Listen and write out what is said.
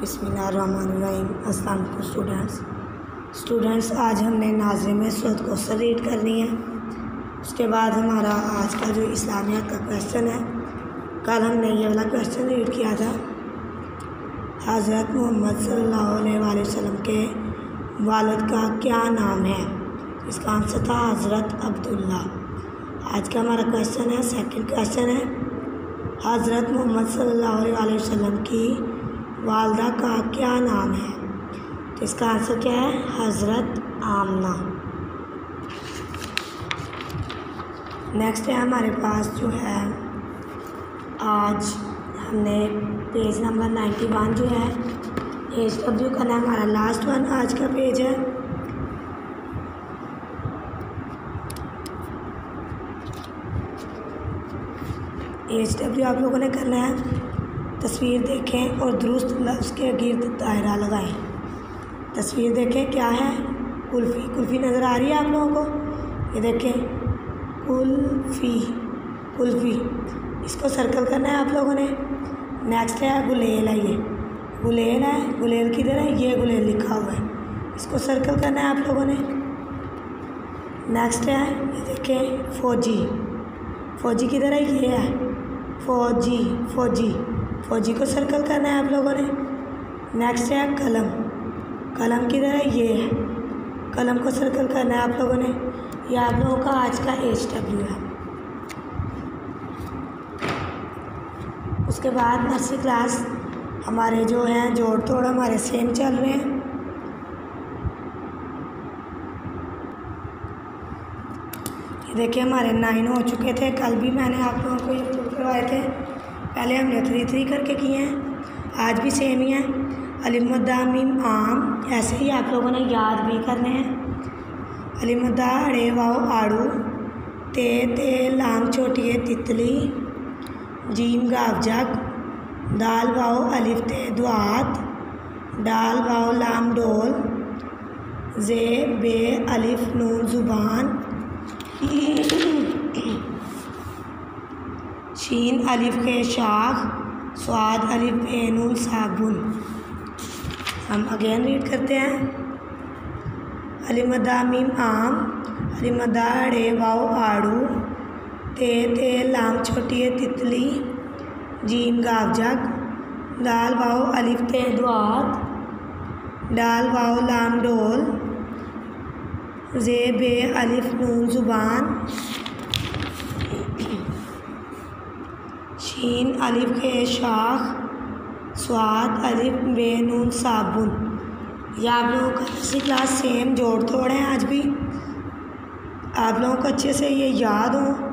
बिस्मिल्लाहिर्रहमानिर्रहीम। अस्सलाम students. Students, आज हमने नाजरे में सूरत कौसर रीड करनी है। उसके बाद हमारा आज का जो इस्लामियात का क्वेश्चन है, कल हमने ये वाला क्वेश्चन रीड किया था। हज़रत मोहम्मद सल्लल्लाहु अलैहि वसल्लम के वालिद का क्या नाम है? इसका आंसर था हज़रत अब्दुल्ला। आज का हमारा क्वेश्चन है सेकंड क्वेश्चन है। हज़रत मोहम्मद सल्लल्लाहु अलैहि वसल्लम की वालदा का क्या नाम है? तो इसका आंसर क्या है? हज़रत आमना। नेक्स्ट है हमारे पास जो है, आज हमने पेज नंबर नाइन्टी वन जो है एच डब्ल्यू का नाम, हमारा लास्ट वन आज का पेज है। एच डब्ल्यू आप लोगों ने करना है। तस्वीर देखें और दुरुस्त लफ्ज़ के गिर्द दायरा लगाएँ। तस्वीर देखें क्या है? कुल्फ़ी कुल्फ़ी नज़र आ रही है आप लोगों को? ये देखें, कुल्फ़ी कुल्फ़ी। इसको सर्कल करना है आप लोगों ने। नेक्स्ट है गुलेल है ये। गुलेल है, गुलेल किधर है? ये गुलेल लिखा हुआ है। इसको सर्कल करना है आप लोगों ने। नेक्स्ट है, ये देखें, फ़ौजी। फ़ौजी किधर है? ये है। फ़ौजी फ़ौजी। फौजी को सर्कल करना है आप लोगों ने। नेक्स्ट है कलम। कलम किधर है ये है। कलम को सर्कल करना है आप लोगों ने। ये आप लोगों का आज का एच डब्ल्यू है। उसके बाद नर्सरी क्लास हमारे जो हैं जोड़ तोड़ हमारे सेम चल रहे हैं। ये देखिए हमारे नाइन हो चुके थे। कल भी मैंने आप लोगों को ये करवाए थे। पहले हमने थ्री थ्री करके किए हैं। आज भी सेम ही है। अलिमदामीम आम, ऐसे ही आप लोगों ने याद भी करने हैं। अलिमदा अड़े वाओ, आड़ू, ते ते लाम छोटिए तितली, जीम, गाव, जग, दाल, वाओ, अलिफ, ते, दुआत, डाल, वाओ, लाम, डोल, जे, बे, अलिफ, नून, ज़ुबान। शीन अलिफ के शाख, स्वाद अलिफ बेनून साबुन। हम अगेन रीड करते हैं। अलिमदा मीम आम, अलिमदा रे वाओ आड़ू, ते ते लाम छोटी तितली जीम गाव जग, दाल वाओ अलिफ ते दुआत डाल वाओ लाम डोल जे बे अलिफ नून ज़ुबान शीन अलिफ के शाख स्वाद अलिफ बेनून साबुन। यह आप लोगों का दूसरी क्लास सेम जोड़ तोड़ है आज भी। आप लोगों को अच्छे से ये याद हो।